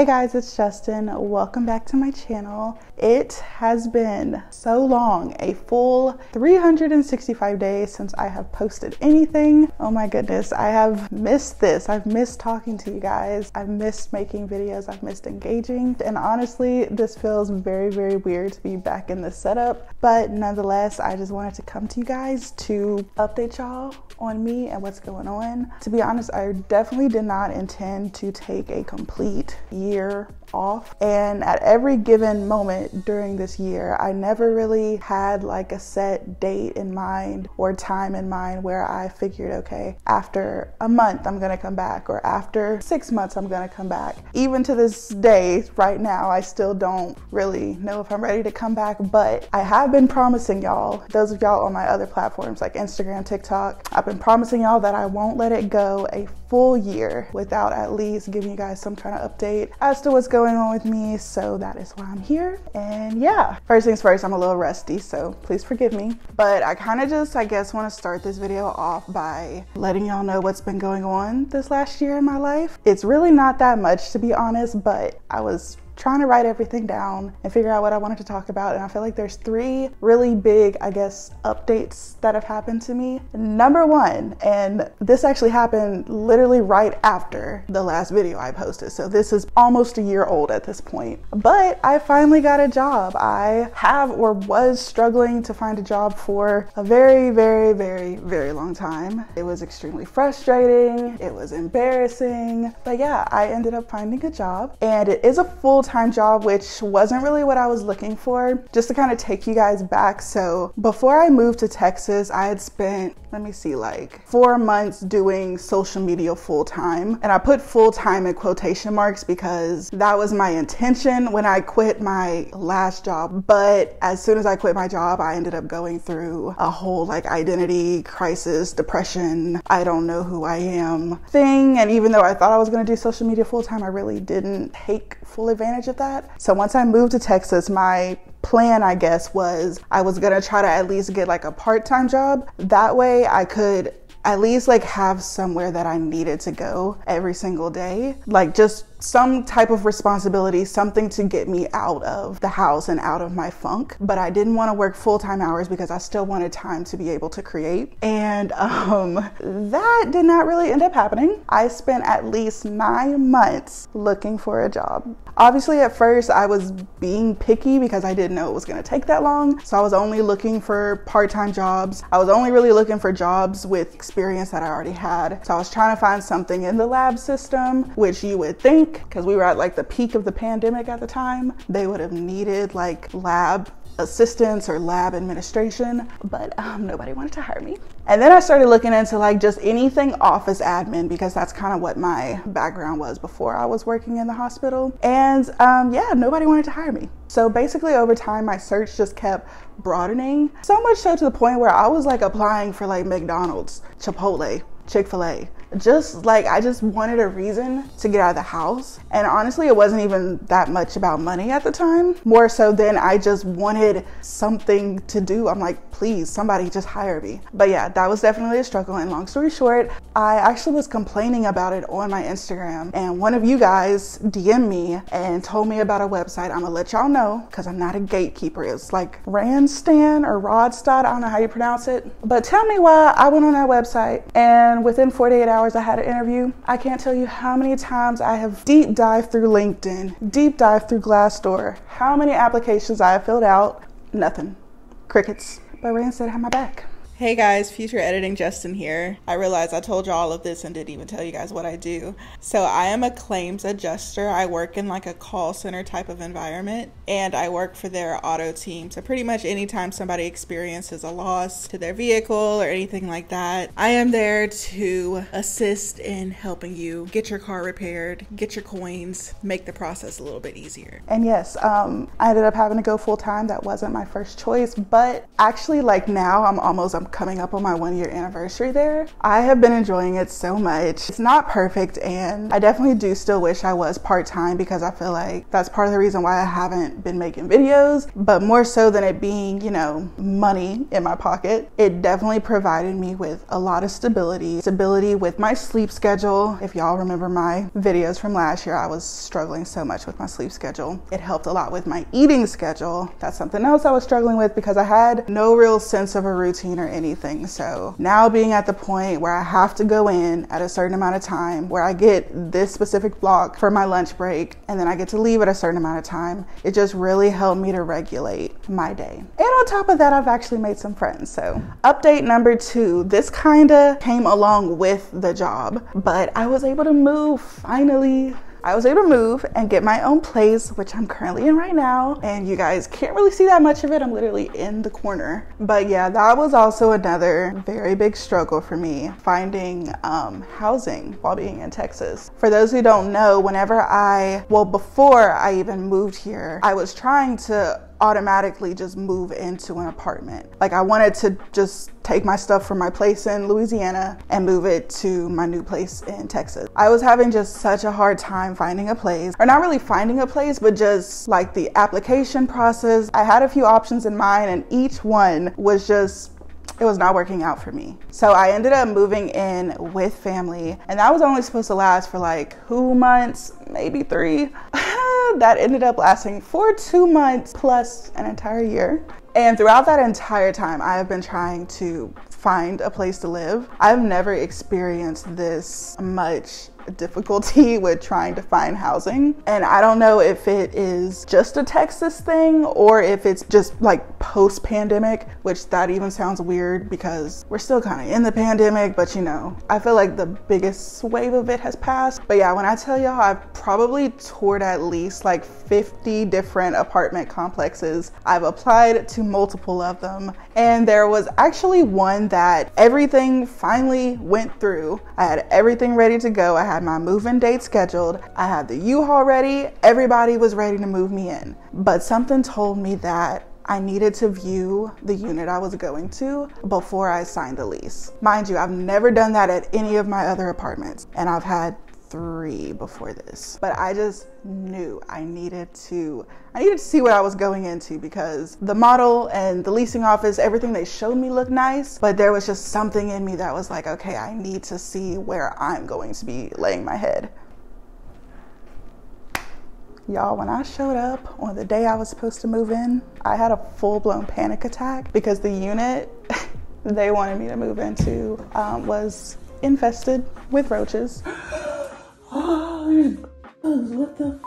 Hey guys, it's Justyn. Welcome back to my channel. It has been so long, a full 365 days since I have posted anything. Oh my goodness, I have missed this. I've missed talking to you guys. I've missed making videos. I've missed engaging. And honestly, this feels very, very weird to be back in this setup. But nonetheless, I just wanted to come to you guys to update y'all on me and what's going on. To be honest, I definitely did not intend to take a complete year year off. And at every given moment during this year, I never really had like a set date in mind or time in mind where I figured, okay, after a month, I'm gonna come back, or after six months, I'm gonna come back. Even to this day, right now, I still don't really know if I'm ready to come back, but I have been promising y'all, those of y'all on my other platforms like Instagram, TikTok, I've been promising y'all that I won't let it go a full year without at least giving you guys some kind of update as to what's going on with me. So that is why I'm here. And yeah, first things first, I'm a little rusty, so please forgive me. But I kind of just, I guess, want to start this video off by letting y'all know what's been going on this last year in my life. It's really not that much to be honest, but I was trying to write everything down and figure out what I wanted to talk about. And I feel like there's three really big, I guess, updates that have happened to me. Number one, and this actually happened literally right after the last video I posted. So this is almost a year old at this point. But I finally got a job. I have or was struggling to find a job for a very, very, very, very long time. It was extremely frustrating. It was embarrassing. But yeah, I ended up finding a job and it is a full time job, which wasn't really what I was looking for. Just to kind of take you guys back. So before I moved to Texas, I had spent, let me see, like four months doing social media full time. And I put full time in quotation marks because that was my intention when I quit my last job. But as soon as I quit my job, I ended up going through a whole like identity crisis, depression, I don't know who I am thing. And even though I thought I was going to do social media full time, I really didn't take full advantage advantage of that. So once I moved to Texas, my plan, I guess, was I was gonna try to at least get like a part time job. That way I could at least like have somewhere that I needed to go every single day. Like just some type of responsibility, something to get me out of the house and out of my funk. But I didn't want to work full time hours because I still wanted time to be able to create. And um, that did not really end up happening. I spent at least nine months looking for a job. Obviously, at first, I was being picky because I didn't know it was going to take that long. So I was only looking for part time jobs. I was only really looking for jobs with experience that I already had. So I was trying to find something in the lab system, which you would think because we were at like the peak of the pandemic at the time, they would have needed like lab assistants or lab administration, but um, nobody wanted to hire me. And then I started looking into like just anything office admin because that's kind of what my background was before I was working in the hospital. And um, yeah, nobody wanted to hire me. So basically, over time, my search just kept broadening. So much so to the point where I was like applying for like McDonald's, Chipotle, Chick fil A just like I just wanted a reason to get out of the house. And honestly, it wasn't even that much about money at the time. More so than I just wanted something to do. I'm like, please, somebody just hire me. But yeah, that was definitely a struggle. And long story short, I actually was complaining about it on my Instagram. And one of you guys DM'd me and told me about a website. I'm gonna let y'all know because I'm not a gatekeeper. It's like Randstan or Rodstad. I don't know how you pronounce it. But tell me why I went on that website and within 48 hours, hours I had an interview, I can't tell you how many times I have deep dived through LinkedIn, deep dived through Glassdoor, how many applications I have filled out. Nothing. Crickets. But Randstad have my back. Hey guys, future editing Justyn here. I realize I told you all of this and didn't even tell you guys what I do. So, I am a claims adjuster. I work in like a call center type of environment and I work for their auto team. So, pretty much anytime somebody experiences a loss to their vehicle or anything like that, I am there to assist in helping you get your car repaired, get your coins, make the process a little bit easier. And yes, um, I ended up having to go full time. That wasn't my first choice, but actually, like now, I'm almost, I'm coming up on my one year anniversary there. I have been enjoying it so much. It's not perfect and I definitely do still wish I was part-time because I feel like that's part of the reason why I haven't been making videos, but more so than it being, you know, money in my pocket, it definitely provided me with a lot of stability, stability with my sleep schedule. If y'all remember my videos from last year, I was struggling so much with my sleep schedule. It helped a lot with my eating schedule. That's something else I was struggling with because I had no real sense of a routine or anything. So now being at the point where I have to go in at a certain amount of time, where I get this specific block for my lunch break, and then I get to leave at a certain amount of time, it just really helped me to regulate my day. And on top of that, I've actually made some friends. So, update number two this kind of came along with the job, but I was able to move finally I was able to move and get my own place, which I'm currently in right now. And you guys can't really see that much of it. I'm literally in the corner. But yeah, that was also another very big struggle for me finding um, housing while being in Texas. For those who don't know, whenever I, well, before I even moved here, I was trying to automatically just move into an apartment. Like I wanted to just take my stuff from my place in Louisiana and move it to my new place in Texas. I was having just such a hard time finding a place, or not really finding a place, but just like the application process. I had a few options in mind and each one was just it was not working out for me. So I ended up moving in with family, and that was only supposed to last for like two months, maybe three. that ended up lasting for two months plus an entire year. And throughout that entire time, I have been trying to find a place to live. I've never experienced this much difficulty with trying to find housing. And I don't know if it is just a Texas thing or if it's just like post pandemic, which that even sounds weird because we're still kind of in the pandemic, but you know, I feel like the biggest wave of it has passed. But yeah, when I tell y'all, I've probably toured at least like 50 different apartment complexes. I've applied to multiple of them, and there was actually one that everything finally went through. I had everything ready to go. I had my move-in date scheduled. I had the U-Haul ready. Everybody was ready to move me in. But something told me that I needed to view the unit I was going to before I signed the lease. Mind you, I've never done that at any of my other apartments, and I've had three before this. But I just knew I needed to I needed to see what I was going into because the model and the leasing office, everything they showed me looked nice, but there was just something in me that was like, okay, I need to see where I'm going to be laying my head. Y'all, when I showed up on the day I was supposed to move in, I had a full blown panic attack because the unit they wanted me to move into um, was infested with roaches. Oh, what the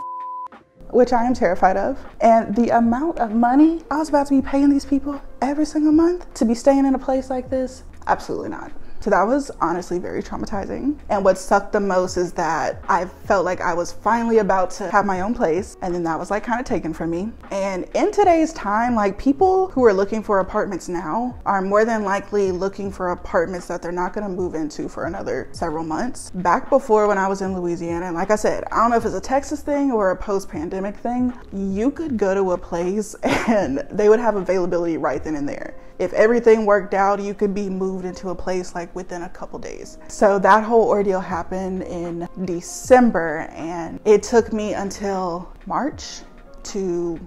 which I am terrified of. And the amount of money I was about to be paying these people every single month to be staying in a place like this, absolutely not. So that was honestly very traumatizing. And what sucked the most is that I felt like I was finally about to have my own place. And then that was like kind of taken from me. And in today's time, like people who are looking for apartments now are more than likely looking for apartments that they're not going to move into for another several months. Back before when I was in Louisiana, and like I said, I don't know if it's a Texas thing or a post pandemic thing, you could go to a place and they would have availability right then and there. If everything worked out, you could be moved into a place like within a couple days. So that whole ordeal happened in December, and it took me until March to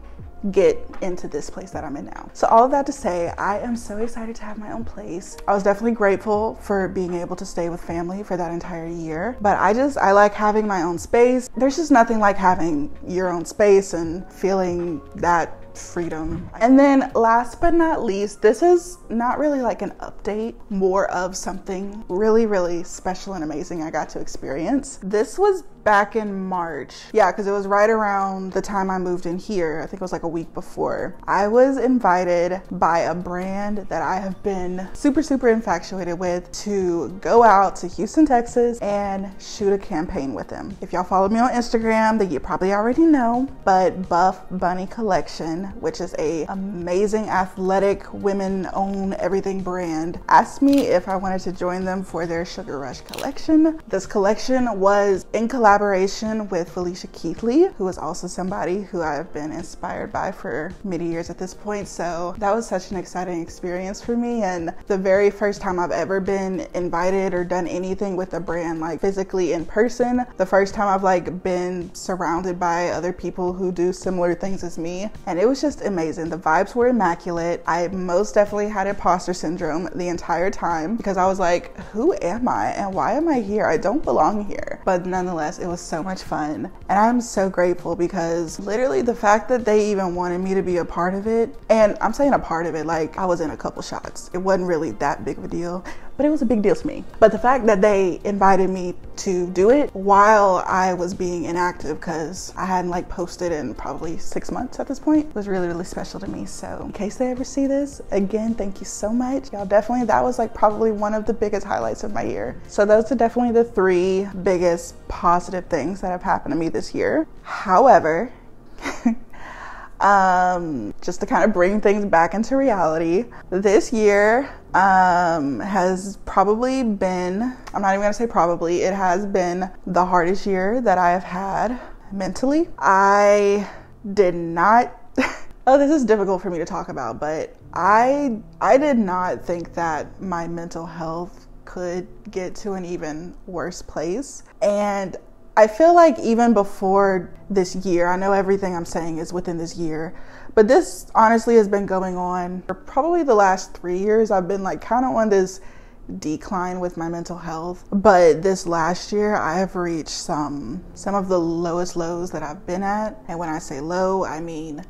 get into this place that I'm in now. So all of that to say, I am so excited to have my own place. I was definitely grateful for being able to stay with family for that entire year, but I just I like having my own space. There's just nothing like having your own space and feeling that freedom. And then last but not least, this is not really like an update, more of something really, really special and amazing I got to experience. This was back in March. Yeah, because it was right around the time I moved in here. I think it was like a week before. I was invited by a brand that I have been super, super infatuated with to go out to Houston, Texas and shoot a campaign with them. If y'all follow me on Instagram, then you probably already know, but Buff Bunny Collection, which is a amazing athletic women own everything brand, asked me if I wanted to join them for their Sugar Rush collection. This collection was in collaboration collaboration with Felicia Keathley, who is also somebody who I've been inspired by for many years at this point. So that was such an exciting experience for me. And the very first time I've ever been invited or done anything with a brand like physically in person, the first time I've like been surrounded by other people who do similar things as me. And it was just amazing. The vibes were immaculate. I most definitely had imposter syndrome the entire time because I was like, who am I and why am I here? I don't belong here. But nonetheless, it was so much fun. And I'm so grateful because literally the fact that they even wanted me to be a part of it, and I'm saying a part of it, like I was in a couple shots. It wasn't really that big of a deal, but it was a big deal to me. But the fact that they invited me to do it while I was being inactive because I hadn't like posted in probably six months at this point was really, really special to me. So in case they ever see this, again, thank you so much. Y'all definitely, that was like probably one of the biggest highlights of my year. So those are definitely the three biggest positive things that have happened to me this year. However, um, just to kind of bring things back into reality, this year um, has probably been, I'm not even gonna say probably, it has been the hardest year that I have had mentally. I did not, oh, this is difficult for me to talk about, but I, I did not think that my mental health could get to an even worse place. And I feel like even before this year, I know everything I'm saying is within this year, but this honestly has been going on for probably the last three years. I've been like kind of on this decline with my mental health but this last year i have reached some some of the lowest lows that i've been at and when i say low i mean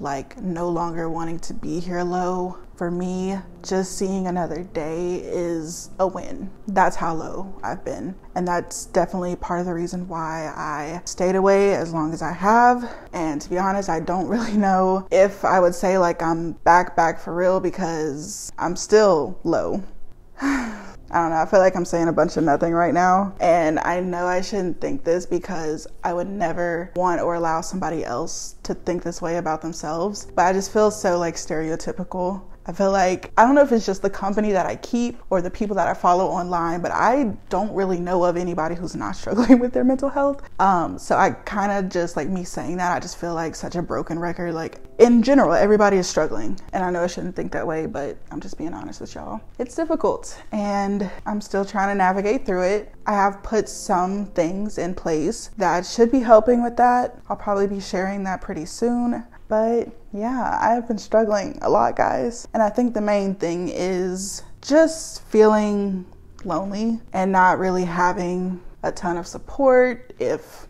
like no longer wanting to be here low. For me, just seeing another day is a win. That's how low I've been. And that's definitely part of the reason why I stayed away as long as I have. And to be honest, I don't really know if I would say like I'm back, back for real because I'm still low. I don't know. I feel like I'm saying a bunch of nothing right now. And I know I shouldn't think this because I would never want or allow somebody else to think this way about themselves. But I just feel so like stereotypical I feel like I don't know if it's just the company that I keep or the people that I follow online, but I don't really know of anybody who's not struggling with their mental health. Um, so I kind of just like me saying that, I just feel like such a broken record. Like in general, everybody is struggling, and I know I shouldn't think that way, but I'm just being honest with y'all. It's difficult, and I'm still trying to navigate through it. I have put some things in place that should be helping with that. I'll probably be sharing that pretty soon. But yeah, I've been struggling a lot, guys. And I think the main thing is just feeling lonely and not really having a ton of support, if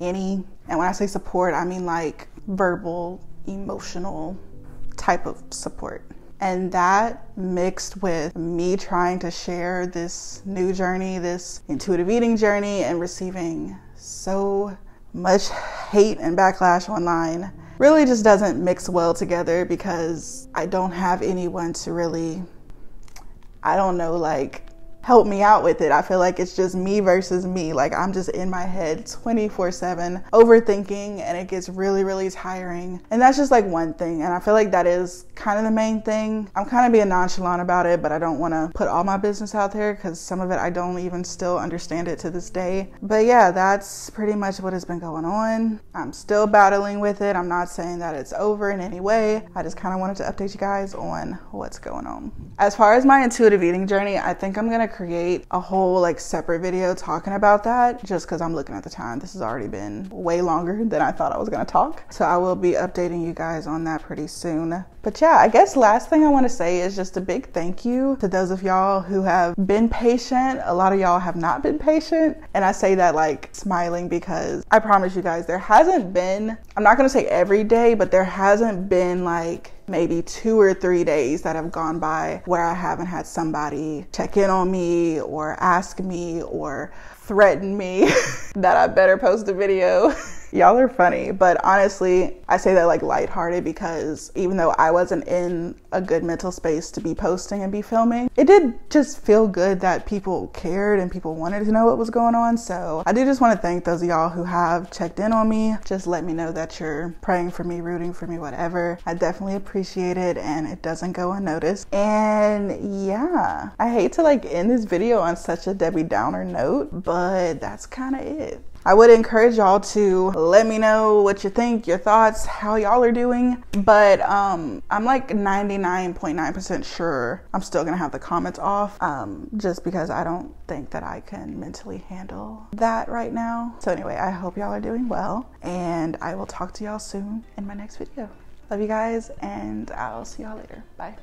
any. And when I say support, I mean like verbal, emotional type of support. And that mixed with me trying to share this new journey, this intuitive eating journey, and receiving so much hate and backlash online really just doesn't mix well together because I don't have anyone to really, I don't know, like help me out with it. I feel like it's just me versus me. Like I'm just in my head 24 7, overthinking, and it gets really, really tiring. And that's just like one thing. And I feel like that is kind of the main thing. I'm kind of being nonchalant about it, but I don't want to put all my business out there because some of it I don't even still understand it to this day. But yeah, that's pretty much what has been going on. I'm still battling with it. I'm not saying that it's over in any way. I just kind of wanted to update you guys on what's going on. As far as my intuitive eating journey, I think I'm going to create a whole like separate video talking about that just because I'm looking at the time. This has already been way longer than I thought I was going to talk. So I will be updating you guys on that pretty soon. But yeah, I guess last thing I want to say is just a big thank you to those of y'all who have been patient. A lot of y'all have not been patient. And I say that like smiling because I promise you guys, there hasn't been, I'm not going to say every day, but there hasn't been like maybe two or three days that have gone by where I haven't had somebody check in on me or ask me or threaten me that I better post a video. Y'all are funny, but honestly, I say that like lighthearted because even though I wasn't in a good mental space to be posting and be filming, it did just feel good that people cared and people wanted to know what was going on. So I do just want to thank those of y'all who have checked in on me. Just let me know that you're praying for me, rooting for me, whatever. I definitely appreciate it and it doesn't go unnoticed. And yeah, I hate to like end this video on such a Debbie Downer note, but that's kind of it. I would encourage y'all to let me know what you think, your thoughts, how y'all are doing. But um, I'm like 99.9% sure I'm still gonna have the comments off um, just because I don't think that I can mentally handle that right now. So, anyway, I hope y'all are doing well, and I will talk to y'all soon in my next video. Love you guys, and I'll see y'all later. Bye.